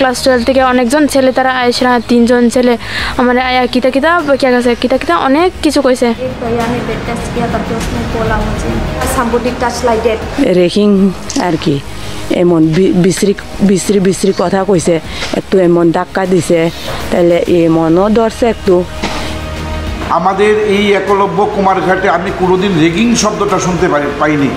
Class twelve থেকে অনেকজন ছেলে তারা আইসে তিনজন ছেলে। আমার আয়া কিতা কিতা কিয়া গেছে কিতা কিতা অনেক কিছু কইছে। রেখিং আর কি এমন বিশ্রী বিশ্রী বিশ্রী কথা কইছে একটু এমন ধাক্কা দিছে তাহলে এমনও ধরছে একটু। আমাদের এই একলব্য কুমারঘাটে আমি কোনোদিন রেগিং শব্দটা শুনতে পারি পাইনি।